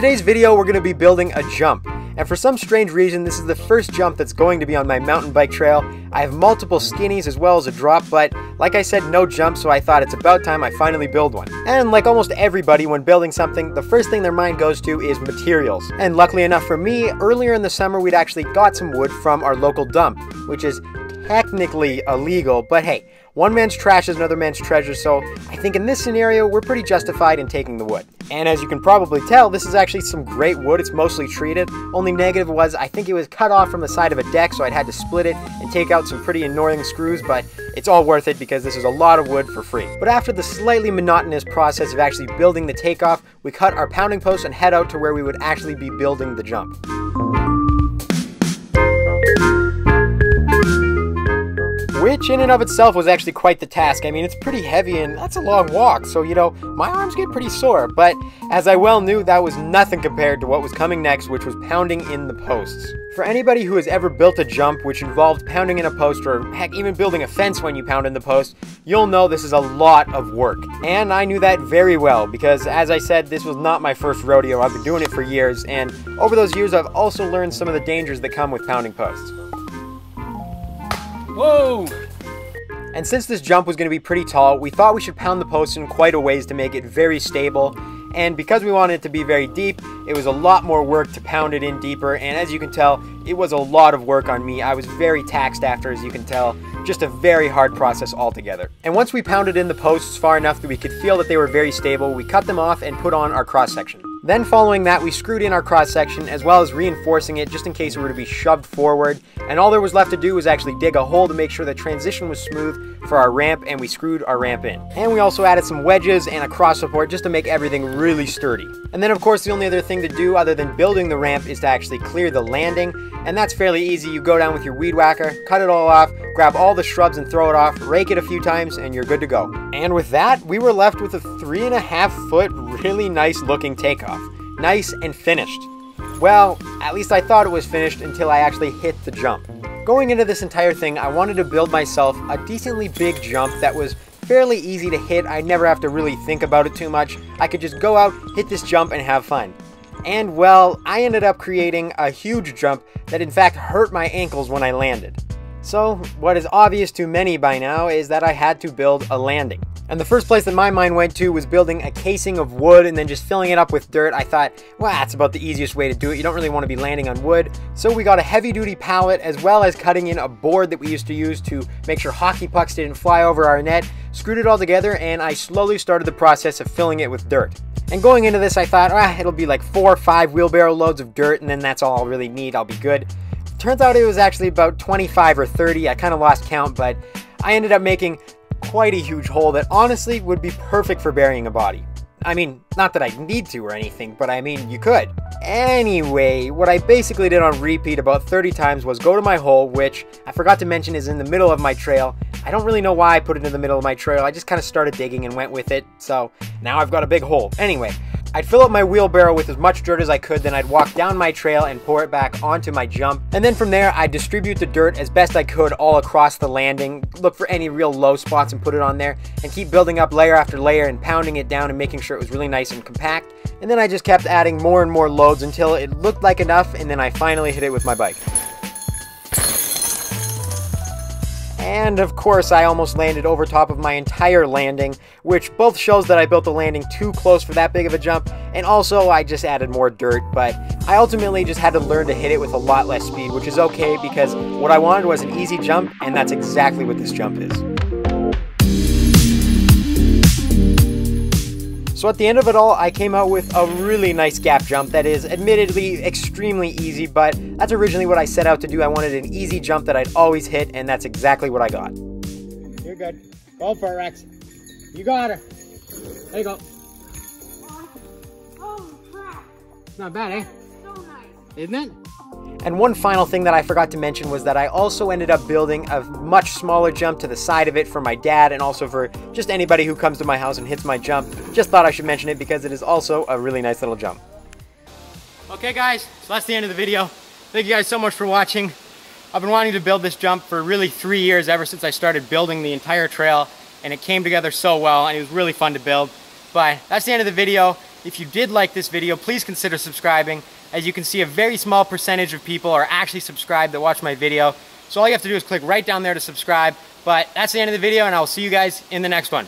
today's video, we're going to be building a jump. And for some strange reason, this is the first jump that's going to be on my mountain bike trail. I have multiple skinnies as well as a drop, but like I said, no jump, so I thought it's about time I finally build one. And like almost everybody, when building something, the first thing their mind goes to is materials. And luckily enough for me, earlier in the summer, we'd actually got some wood from our local dump, which is technically illegal, but hey, one man's trash is another man's treasure, so I think in this scenario, we're pretty justified in taking the wood. And as you can probably tell, this is actually some great wood. It's mostly treated. Only negative was I think it was cut off from the side of a deck, so I'd had to split it and take out some pretty annoying screws, but it's all worth it because this is a lot of wood for free. But after the slightly monotonous process of actually building the takeoff, we cut our pounding post and head out to where we would actually be building the jump. Which in and of itself was actually quite the task. I mean, it's pretty heavy and that's a long walk, so you know, my arms get pretty sore. But as I well knew, that was nothing compared to what was coming next, which was pounding in the posts. For anybody who has ever built a jump which involved pounding in a post or heck, even building a fence when you pound in the post, you'll know this is a lot of work. And I knew that very well because, as I said, this was not my first rodeo. I've been doing it for years, and over those years, I've also learned some of the dangers that come with pounding posts. Whoa! And since this jump was going to be pretty tall, we thought we should pound the post in quite a ways to make it very stable. And because we wanted it to be very deep, it was a lot more work to pound it in deeper. And as you can tell, it was a lot of work on me. I was very taxed after, as you can tell. Just a very hard process altogether. And once we pounded in the posts far enough that we could feel that they were very stable, we cut them off and put on our cross section. Then following that, we screwed in our cross section as well as reinforcing it just in case it were to be shoved forward. And all there was left to do was actually dig a hole to make sure the transition was smooth for our ramp and we screwed our ramp in. And we also added some wedges and a cross support just to make everything really sturdy. And then of course the only other thing to do other than building the ramp is to actually clear the landing. And that's fairly easy. You go down with your weed whacker, cut it all off, grab all the shrubs and throw it off, rake it a few times, and you're good to go. And with that, we were left with a three and a half foot, really nice looking takeoff. Nice and finished. Well, at least I thought it was finished until I actually hit the jump. Going into this entire thing, I wanted to build myself a decently big jump that was fairly easy to hit. I'd never have to really think about it too much. I could just go out, hit this jump, and have fun. And well, I ended up creating a huge jump that in fact hurt my ankles when I landed. So, what is obvious to many by now is that I had to build a landing. And the first place that my mind went to was building a casing of wood and then just filling it up with dirt. I thought, well, that's about the easiest way to do it. You don't really want to be landing on wood. So we got a heavy duty pallet as well as cutting in a board that we used to use to make sure hockey pucks didn't fly over our net, screwed it all together, and I slowly started the process of filling it with dirt. And going into this, I thought, ah, it'll be like four or five wheelbarrow loads of dirt, and then that's all I'll really need. I'll be good. Turns out it was actually about 25 or 30. I kind of lost count, but I ended up making quite a huge hole that honestly would be perfect for burying a body. I mean, not that I need to or anything, but I mean, you could. Anyway, what I basically did on repeat about 30 times was go to my hole, which I forgot to mention is in the middle of my trail. I don't really know why I put it in the middle of my trail. I just kind of started digging and went with it. So now I've got a big hole. Anyway, I'd fill up my wheelbarrow with as much dirt as I could, then I'd walk down my trail and pour it back onto my jump. And then from there, I'd distribute the dirt as best I could all across the landing, look for any real low spots and put it on there, and keep building up layer after layer and pounding it down and making sure it was really nice and compact. And then I just kept adding more and more loads until it looked like enough, and then I finally hit it with my bike. And of course, I almost landed over top of my entire landing, which both shows that I built the landing too close for that big of a jump, and also I just added more dirt, but I ultimately just had to learn to hit it with a lot less speed, which is okay because what I wanted was an easy jump, and that's exactly what this jump is. So at the end of it all, I came out with a really nice gap jump that is admittedly extremely easy, but that's originally what I set out to do. I wanted an easy jump that I'd always hit, and that's exactly what I got. You're good. Go for it, Rex. You got her. There you go. Oh crap! It's not bad, eh? So nice. Isn't it? And one final thing that I forgot to mention was that I also ended up building a much smaller jump to the side of it for my dad and also for just anybody who comes to my house and hits my jump. Just thought I should mention it because it is also a really nice little jump. Okay guys, so that's the end of the video. Thank you guys so much for watching. I've been wanting to build this jump for really three years ever since I started building the entire trail and it came together so well and it was really fun to build. But that's the end of the video. If you did like this video, please consider subscribing. As you can see, a very small percentage of people are actually subscribed that watch my video. So all you have to do is click right down there to subscribe. But that's the end of the video, and I will see you guys in the next one.